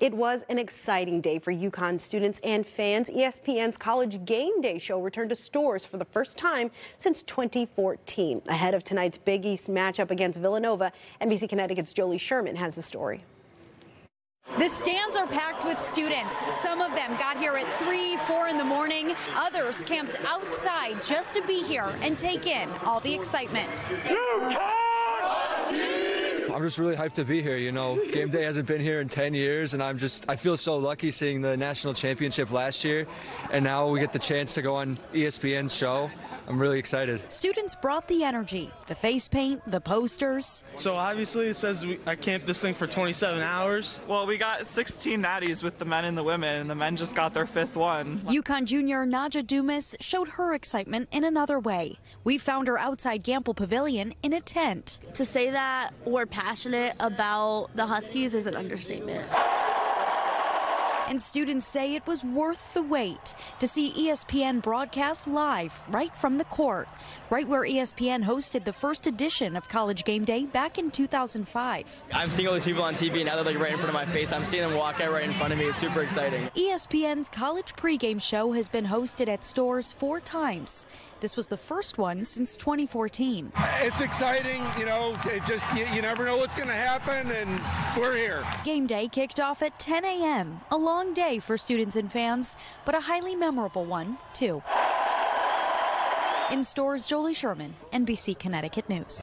It was an exciting day for UConn students and fans. ESPN's College Game Day show returned to Storrs for the first time since 2014. Ahead of tonight's Big East matchup against Villanova, NBC Connecticut's Jolie Sherman has the story. The stands are packed with students. Some of them got here at 3, 4 in the morning. Others camped outside just to be here and take in all the excitement. I'm just really hyped to be here. You know, game day hasn't been here in 10 years, and I'm just, I feel so lucky seeing the national championship last year, and now we get the chance to go on ESPN's show. I'm really excited. Students brought the energy, the face paint, the posters. So obviously it says we, I camped this thing for 27 hours. Well, we got 16 natties with the men and the women, and the men just got their fifth one. UConn junior Naja Dumas showed her excitement in another way. We found her outside Gampel Pavilion in a tent. To say that we're passionate about the Huskies is an understatement and students say it was worth the wait to see ESPN broadcast live right from the court, right where ESPN hosted the first edition of College Game Day back in 2005. I'm seeing all these people on TV now they're like right in front of my face. I'm seeing them walk out right in front of me. It's super exciting. ESPN's college pregame show has been hosted at Storrs four times. This was the first one since 2014. It's exciting, you know, it just you, you never know what's going to happen, and we're here. Game day kicked off at 10 a.m. A long day for students and fans, but a highly memorable one, too. In Storrs, Jolie Sherman, NBC Connecticut News.